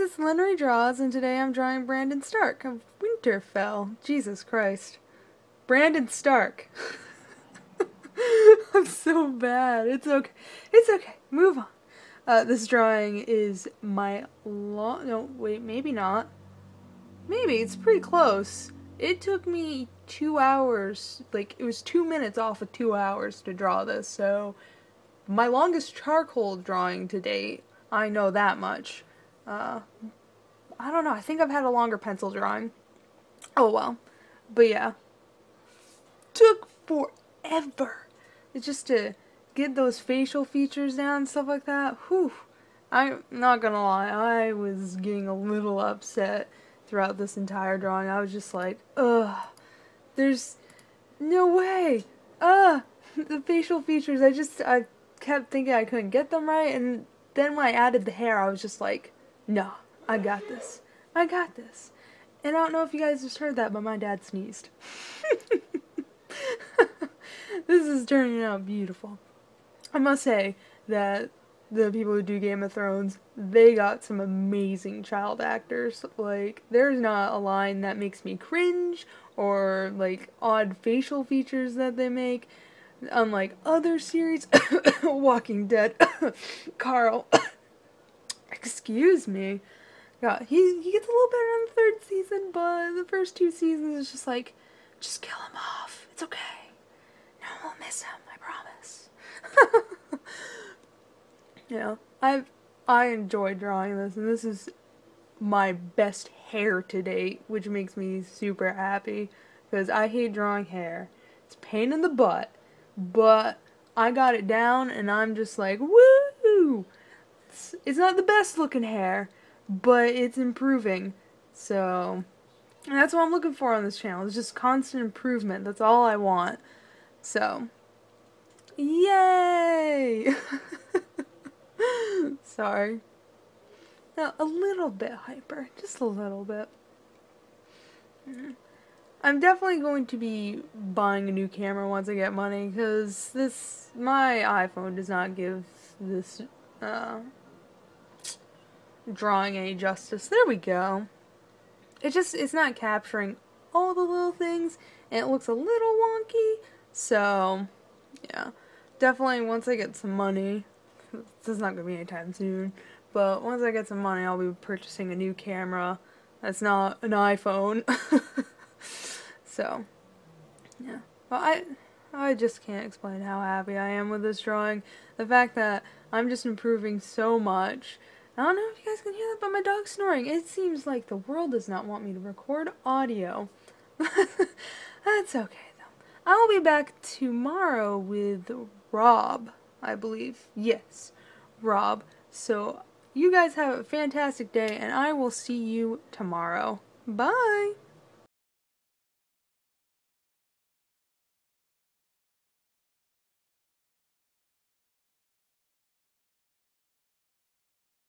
it's Linry Draws, and today I'm drawing Brandon Stark of Winterfell. Jesus Christ. Brandon Stark. I'm so bad. It's okay. It's okay. Move on. Uh, this drawing is my long. No, wait, maybe not. Maybe. It's pretty close. It took me two hours. Like, it was two minutes off of two hours to draw this, so. My longest charcoal drawing to date. I know that much. Uh, I don't know. I think I've had a longer pencil drawing. Oh well. But yeah. Took forever. It's just to get those facial features down and stuff like that. Whew. I'm not gonna lie, I was getting a little upset throughout this entire drawing. I was just like, ugh, there's no way. Ugh, the facial features, I just, I kept thinking I couldn't get them right, and then when I added the hair, I was just like, no, I got this. I got this. And I don't know if you guys just heard that, but my dad sneezed. this is turning out beautiful. I must say that the people who do Game of Thrones, they got some amazing child actors. Like, there's not a line that makes me cringe or like odd facial features that they make. Unlike other series, Walking Dead, Carl, excuse me. Yeah, he, he gets a little better in the third season, but the first two seasons is just like, just kill him off. It's okay. No one will miss him, I promise. yeah, I I enjoy drawing this, and this is my best hair to date, which makes me super happy because I hate drawing hair. It's pain in the butt, but I got it down, and I'm just like, woo! It's, it's not the best looking hair, but it's improving. So, that's what I'm looking for on this channel. It's just constant improvement. That's all I want. So, yay! Sorry. Now, a little bit hyper. Just a little bit. I'm definitely going to be buying a new camera once I get money because this my iPhone does not give this uh, drawing any justice. There we go. It just it's not capturing all the little things and it looks a little wonky. So yeah, definitely once I get some money, this is not gonna be anytime soon. But once I get some money, I'll be purchasing a new camera. That's not an iPhone. So, yeah. Well, I, I just can't explain how happy I am with this drawing. The fact that I'm just improving so much. I don't know if you guys can hear that, but my dog's snoring. It seems like the world does not want me to record audio. That's okay, though. I'll be back tomorrow with Robb, I believe. Yes, Robb. So, you guys have a fantastic day, and I will see you tomorrow. Bye!